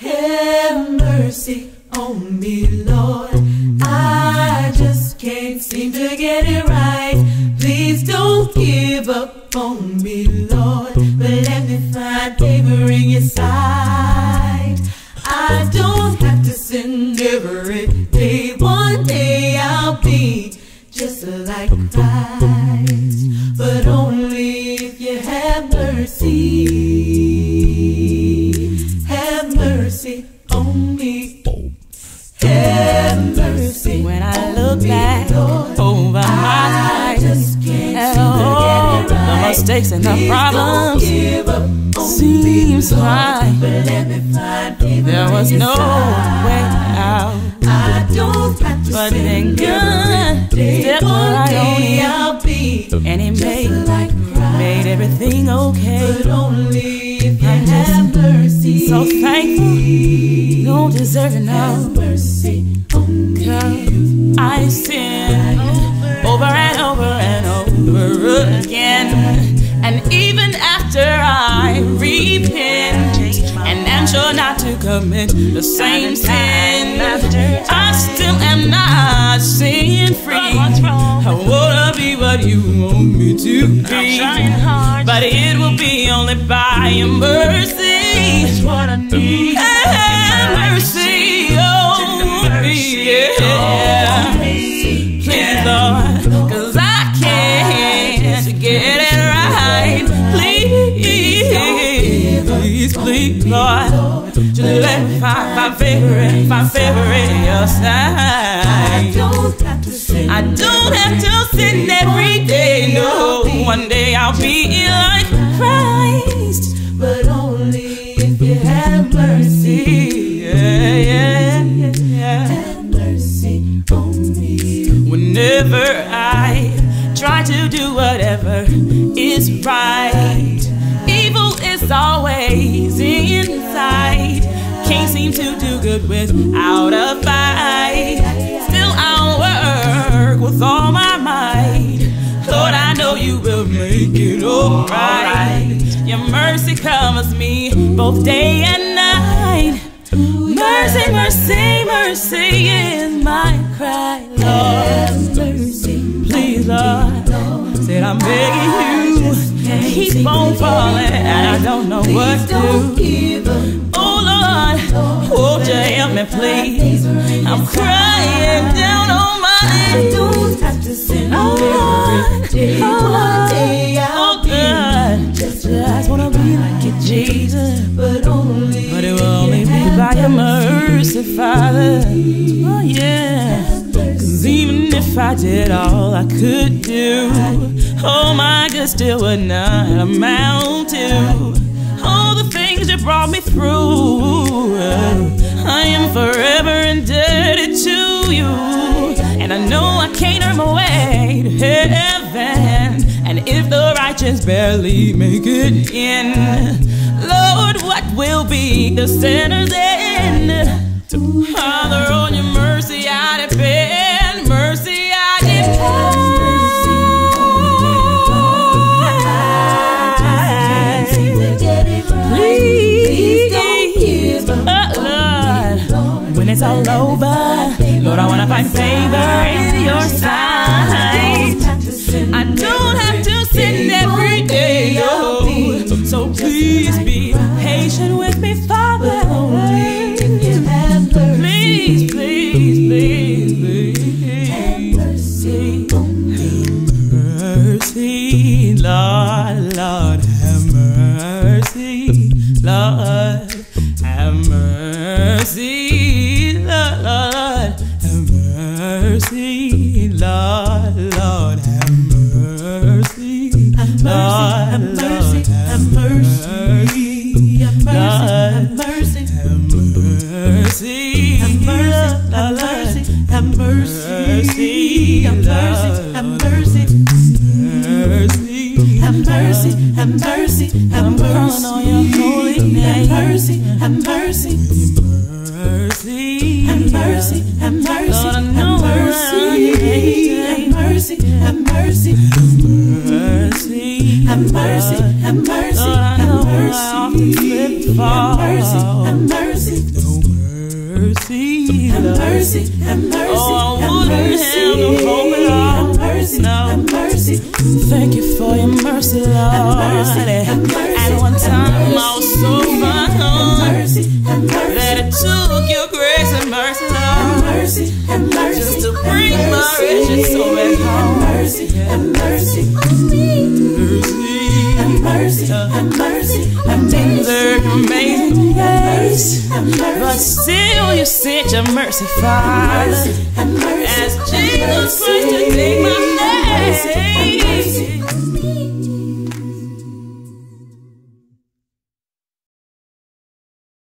Have mercy on me, Lord. I just can't seem to get it right. Please don't give up on me, Lord. But let me find favor in your sight. I don't have to sin every day. One day I'll be just like Christ. But only if you have mercy. when I look back over my life all the mistakes and the problems seems like there was no side. way out. I don't have to but then God stepped right and made like made everything okay have mercy. So thankful, don't deserve it now. Have mercy on me. I sin over and over and over again. And even after I repent and am sure not to commit the same sin, I still am not sin free. I wanna be what you want me to be, trying hard, but it will be only by your mercy. What I need. Mercy my favorite, my favorite your I side. don't have to sin. I don't have to sin every day, no. One day I'll be like Christ. But only if you have mercy. Yeah, yeah, yeah. Have mercy on me. Whenever I try to do whatever is right, good without a fight. Still, I'll work with all my might. Lord, I know you will make it alright. Your mercy covers me both day and night. Mercy, mercy, mercy is my cry, Lord. Please, Lord, said I'm begging you, keep on falling, and I don't know what to do. Help me, please? I'm crying down on my I knees. don't have to sin Oh, every day. oh, One oh, day Oh I'll be just just wanna be like you, Jesus. but only But it will only be by your mercy, Father. Oh yeah. Cause even if I did all I could do, oh my God, still would not amount to all the things you brought me through. Am forever indebted to you, and I know I can't earn my way to heaven. And if the righteous barely make it in, Lord, what will be the sinner's end? Father, on your when it's all over, Lord, I wanna find favor in your sight. I don't have to sin every day, oh. So please be patient with me, Father. Please, please, please, please. Mercy, Lord, Lord, mercy, Lord, Lord, have mercy. Have mercy, have mercy, have mercy. Have mercy, have mercy. Have mercy, have mercy. Have mercy, have mercy. Have mercy, have mercy, have mercy. Have mercy, have mercy. mercy, have mercy, have mercy, mercy, have mercy, have mercy, have mercy, have mercy, have mercy, mercy, have mercy, have mercy, oh, I wouldn't have no moment mercy, no. have mercy. Thank you for your mercy, Lord. Have mercy, have mercy, At one time I was so fine. that it took your Lord, just to bring my wretched soul back home. mercy, have mercy on me. Have mercy, have mercy, have Deserve amazing grace, but mercy, still you sent your mercy, Father. have mercy, As Jesus